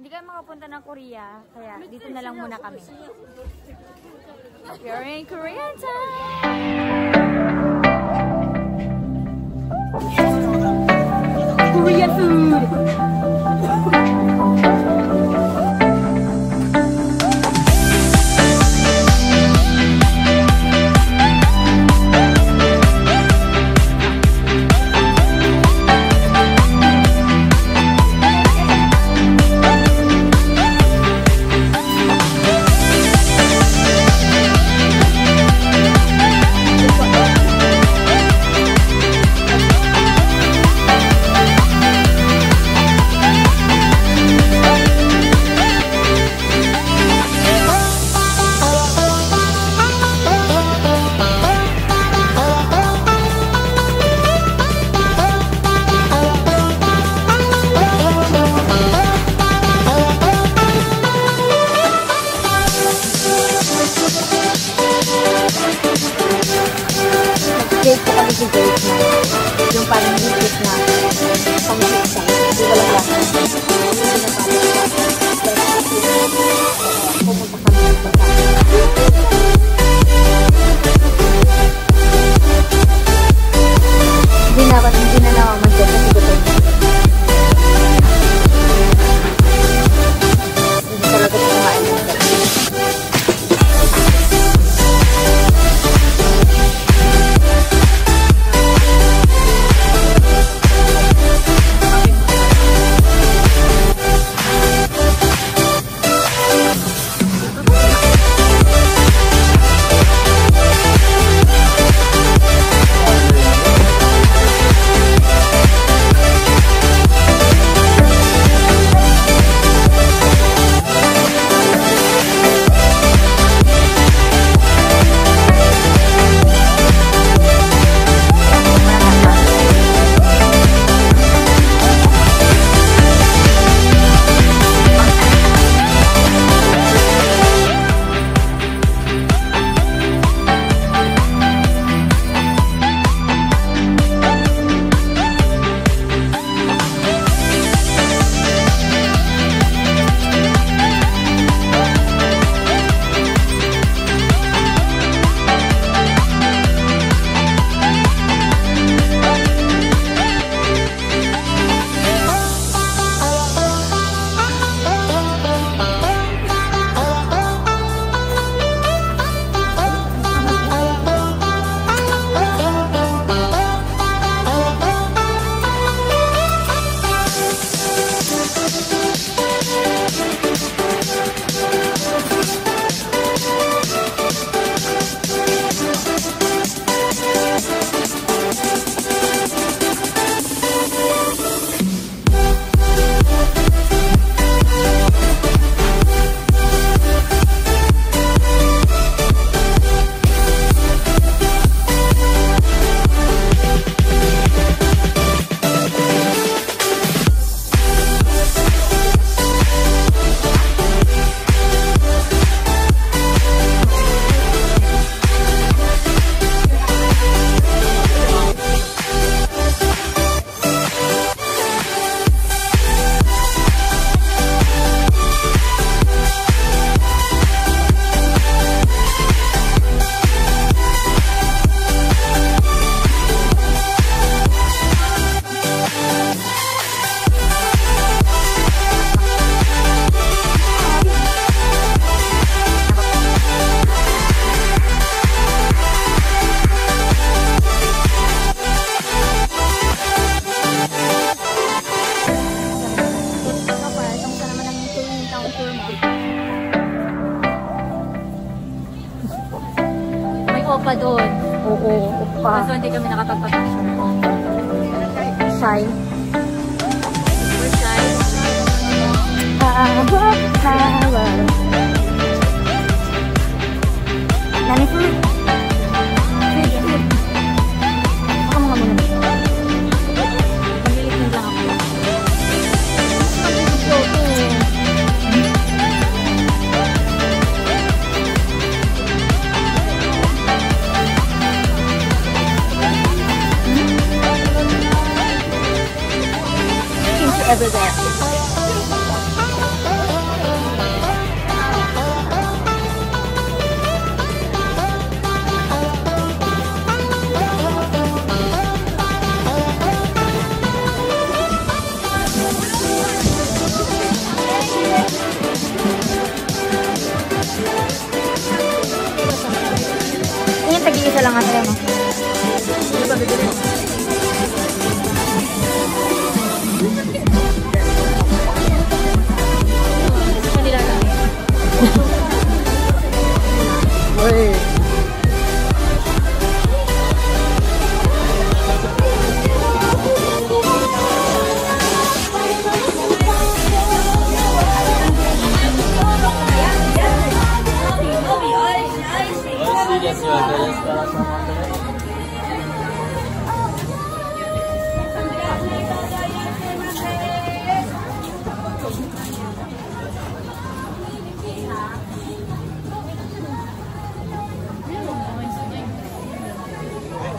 Hindi kayo makapunta ng Korea, kaya dito na lang muna kami. We're in Korean time! Korean food! Oo, upa. Kaso hindi kami nakapagpapicture. Shy. We're shy. Nani food? Food, away.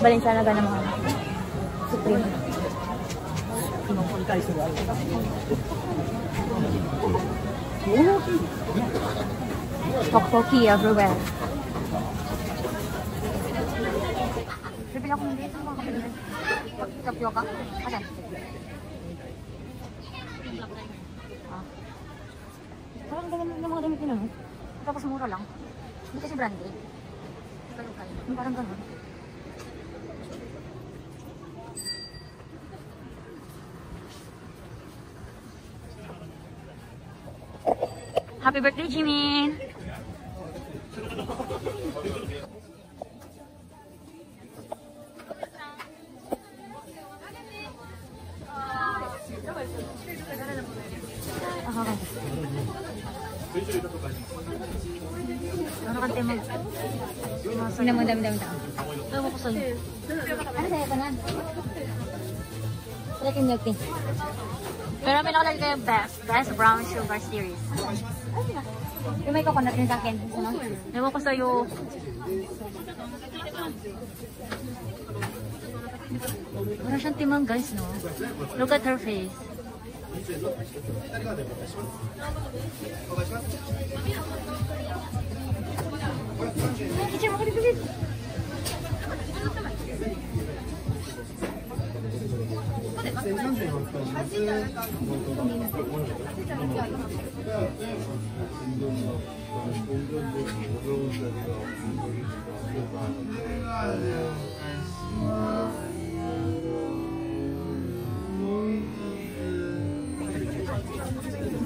Balenciaga naman. Supreme. Tokpoki everywhere. Bibili ako ng dito. Mga kapatid. Tapioca. Asan? Ah. Parang ganun yung mga damit nila? Tapos mura lang. Hindi kasi branded. Yung Parang ganun. Happy birthday, Jimin! Ano ka tema? Sino mo dami-dami tao? Ewan ko sa'yo. Ano sa'yo pa nan? Like milk tea. Pero may nakalagay kayo best. Best brown sugar series. Yung may coconut din sa akin. Ano? Ewan ko sa'yo. Parang siyang timang guys, no? Look at her face. Teacher, makalit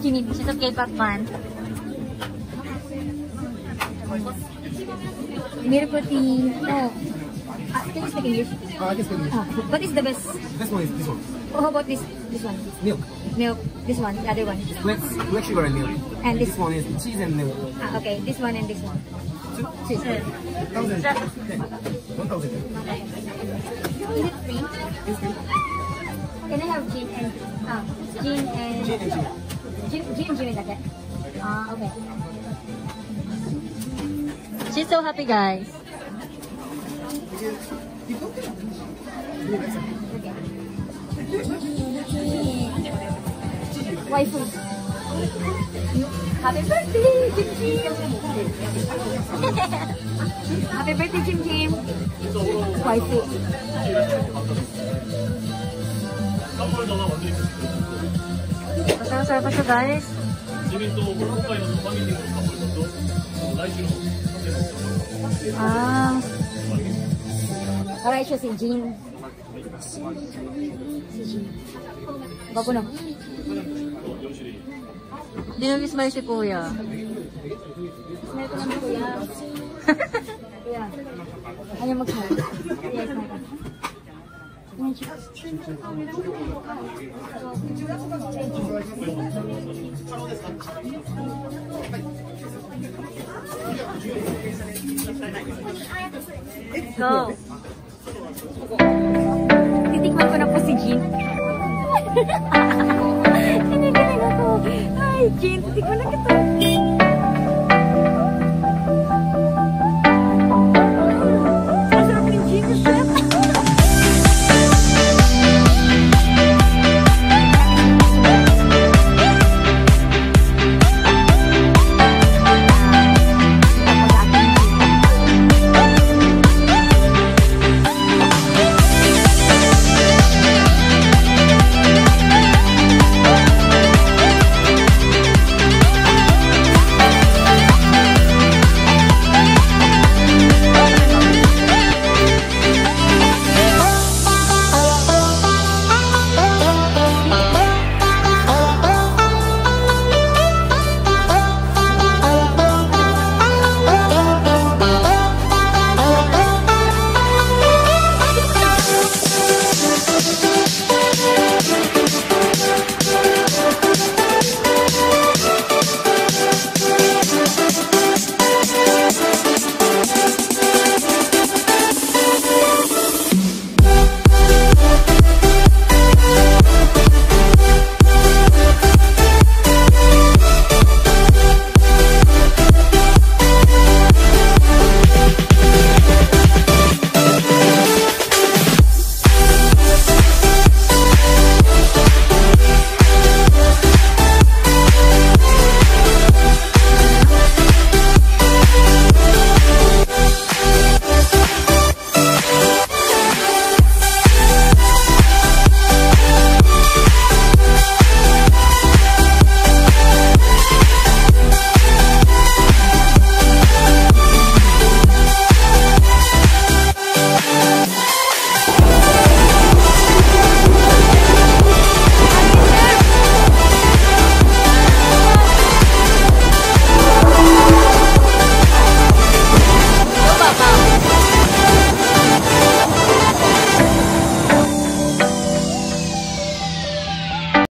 Jimmy, she's a K-pop fan. Mirpati. Oh. Ah, can you speak English? Uh, I can speak English. Ah, what is the best? This one is this one. Oh, how about this? This one. Milk. Milk. This one. The other one. Black, black sugar and milk. And this This one is cheese and milk. Ah, okay. This one and this one. Two. Cheese. One thousand. One thousand. Is it free? Can I have gin and ah gin and Gin and gin. gin, gin and gin is that? Ah, okay. She's so happy, guys. o iPhone. Happy birthday, Jim Jim! Happy birthday, Jim Jim! Waifu. Vamos masaya pa siya guys. Ah. Alright siya si Jim. Bago na. Hindi na smile si Kuya. Smile ko naman Kuya. Kuya. Ayaw mag-smile. Kuya, smile ka. Go! Titikman ko na po si Jean. Tinigaling ako. Hi, Jean. Titikman na kita.